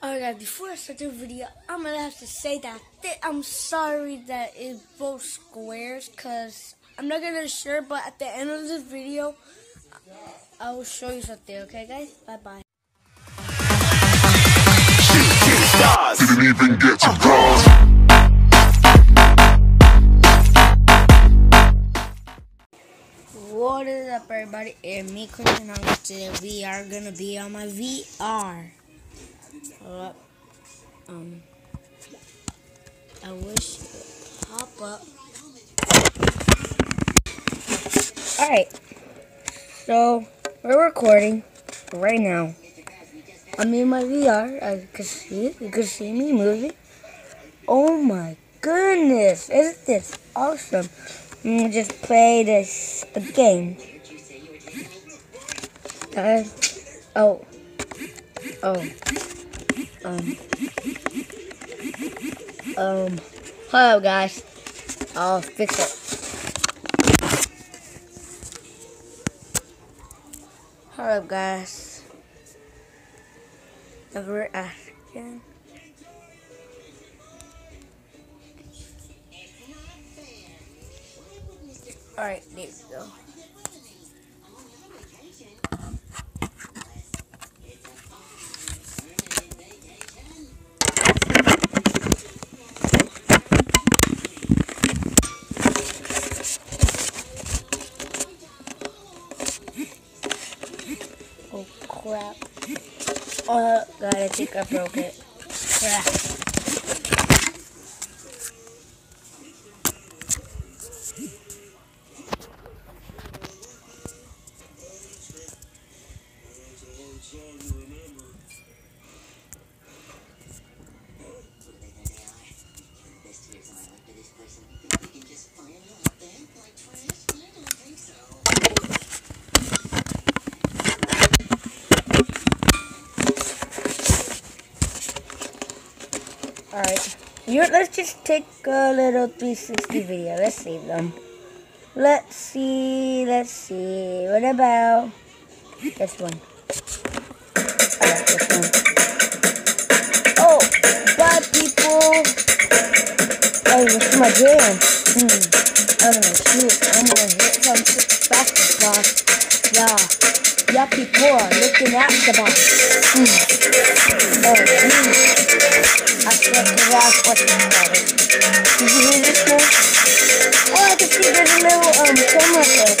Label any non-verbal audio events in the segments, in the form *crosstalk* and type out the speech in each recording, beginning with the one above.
Oh Alright guys, before I start the video, I'm gonna have to say that I'm sorry that it's both squares because I'm not gonna share, but at the end of this video, I will show you something, okay guys? Bye bye. What is up everybody? It's me Christian today we are gonna be on my VR. Uh, um, I wish it pop up. Alright, so we're recording right now. I'm in my VR, as you can see, you can see me moving. Oh my goodness, isn't this awesome? I'm gonna just play this game. Uh, oh, oh. Um. Um. Hello, guys. I'll fix it. Hello, guys. Never asking. Alright, there we go. crap. Oh, God, I think I broke it. Crap. Alright. Let's just take a little 360 video. Let's save them. Let's see. Let's see. What about this one? I like this one. Oh, bye people. Hey, what's my jam? Hmm. I'm gonna shoot. I'm gonna hit some basketball. Yeah. Yeah, people are looking at the box. Hmm. Oh, hmm. I swear to God, what's the matter? Did you hear this one? Oh, I can see there's a little um camera there.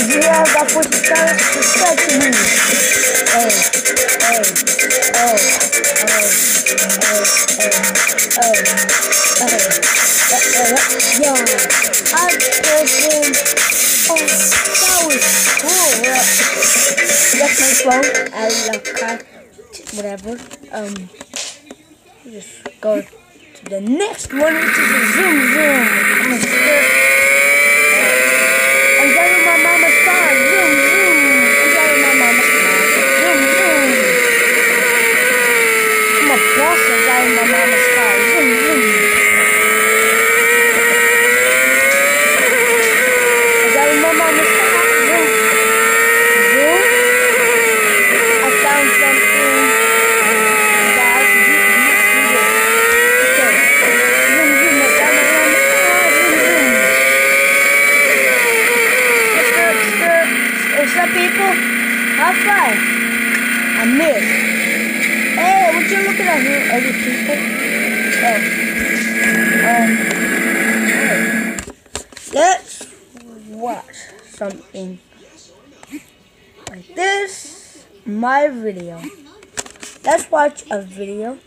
Did you hear that voice started? Subscribe to me. Hey, hey, oh, oh, oh, oh, oh, oh, oh, yo, I freaking, oh, Love car, whatever. Um just go to the next one, which is a zoom zoom. I'm driving my mama's car. Zoom zoom. I'm driving my mama's car. Zoom zoom. I'm a boss. I'm driving my mama's car. Zoom zoom. I'm driving my mama's car. Zoom. Zoom. I found something. People? High five. I missed. Hey, what you looking at here, other people? Oh. Um. Let's watch something like this. My video. Let's watch a video.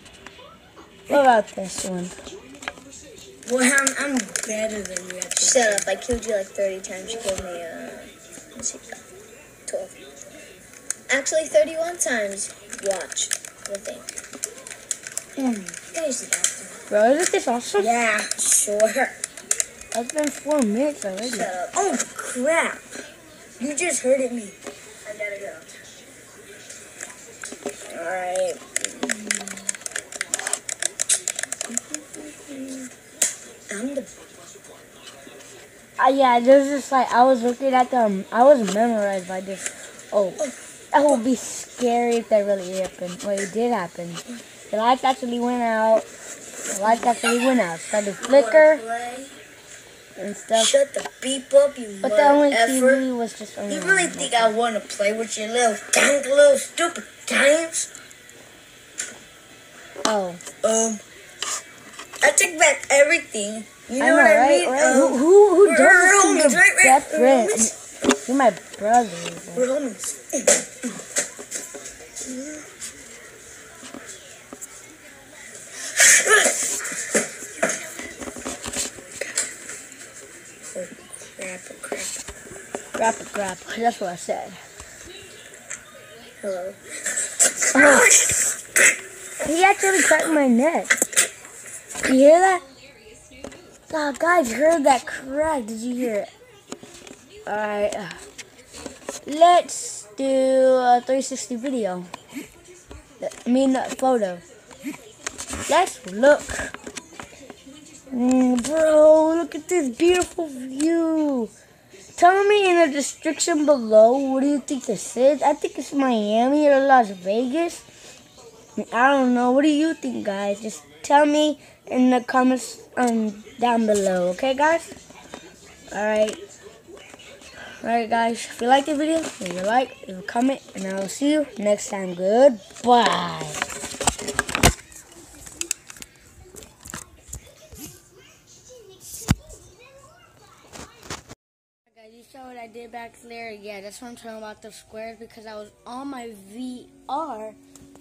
What about this one? Well, I'm, I'm better than you. Shut up. I killed you like 30 times. You killed me, uh, let's see. 12. Actually, 31 times. Watch the thing. Hmm. There's the doctor. Bro, isn't this awesome? Yeah, sure. It's been four minutes already. Shut up. Oh, crap. You just hurted me. I gotta go. Alright. I'm the Uh, yeah, there's just like I was looking at them. I was memorized by this. Oh, that would be scary if that really happened. Well, it did happen. The lights actually went out. The lights actually went out. Started to flicker and stuff. Shut the beep up, you But the only effort. TV was just on. You really think I want to play with your little dank little stupid games? Oh, Um, I take back everything. You know I know, what I right? mean? right? Um, who who, who does this to homies, your right, best friend? You're my brother. We're homies. oh, crap, oh, crap. Grab it, grab. That's what I said. Hello. Oh, he actually cracked my neck. You hear that? Oh, guys, heard that crack. Did you hear it? Alright. uh, Let's do a 360 video. I mean, photo. Let's look. Mm, bro, look at this beautiful view. Tell me in the description below what do you think this is? I think it's Miami or Las Vegas. I don't know. What do you think, guys? Just tell me in the comments um, down below, okay, guys? Alright. Alright, guys. If you like the video, leave a like, leave a comment, and I will see you next time. Goodbye. Guys, you saw what I did back there? Yeah, that's what I'm talking about the squares because I was on my VR.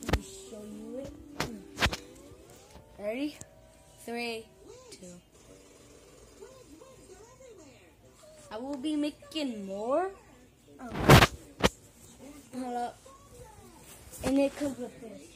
Let me show you it. Hmm. Ready? Three, two. I will be making more. Um, up. And it comes with this.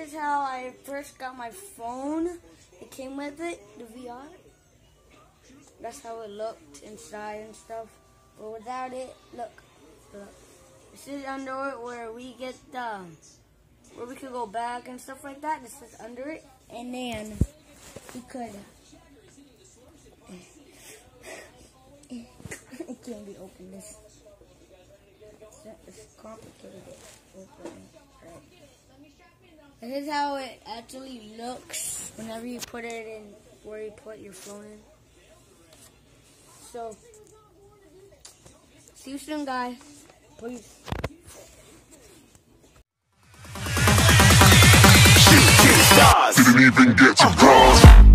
Is how I first got my phone. It came with it, the VR. That's how it looked inside and stuff. But without it, look. Look. This is under it where we get the where we could go back and stuff like that. This is under it. And then we could *laughs* it can't be opened. This it's complicated opening. Right. This is how it actually looks whenever you put it in where you put your phone in. So, see you soon, guys. Please. Didn't even get to